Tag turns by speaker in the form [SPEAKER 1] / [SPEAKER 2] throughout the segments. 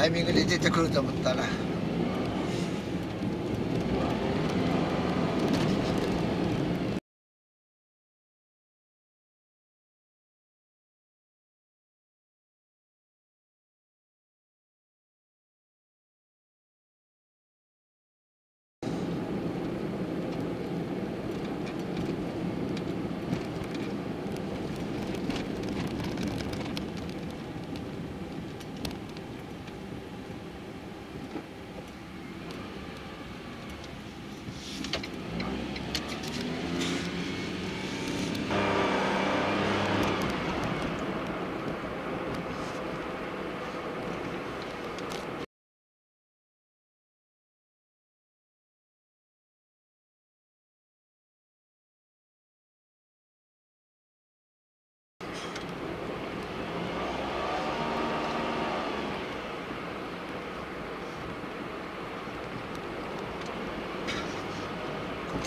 [SPEAKER 1] タイミングで出てくると思ったら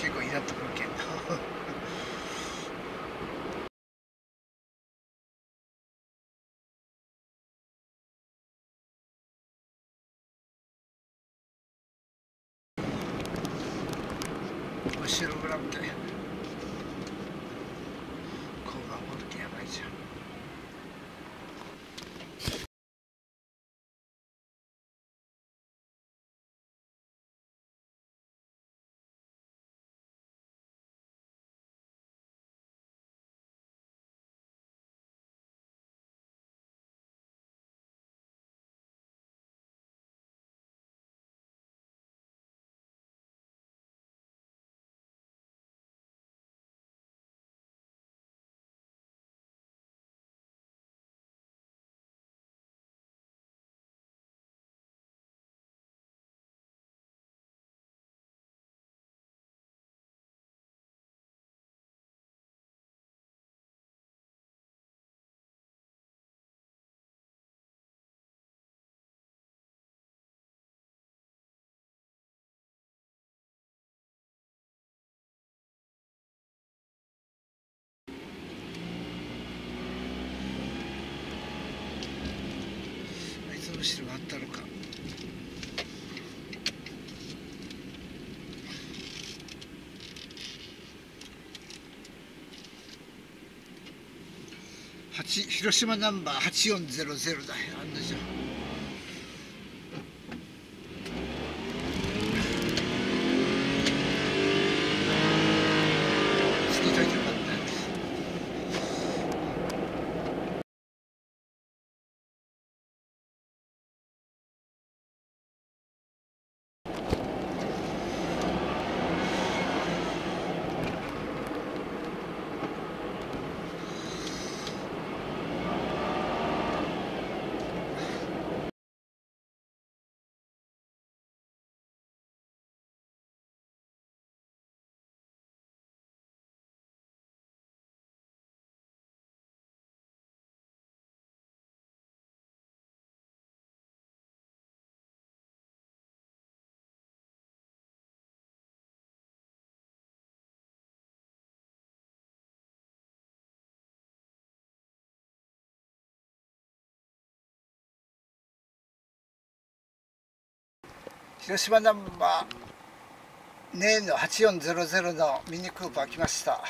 [SPEAKER 1] 結構イラっとくるけん後ろグラブだよあいつの後ろあったのか。広島ナンバー8400だよ。案の定つけといてよかった広島ナンバーネーの8400のミニクーパー来ました。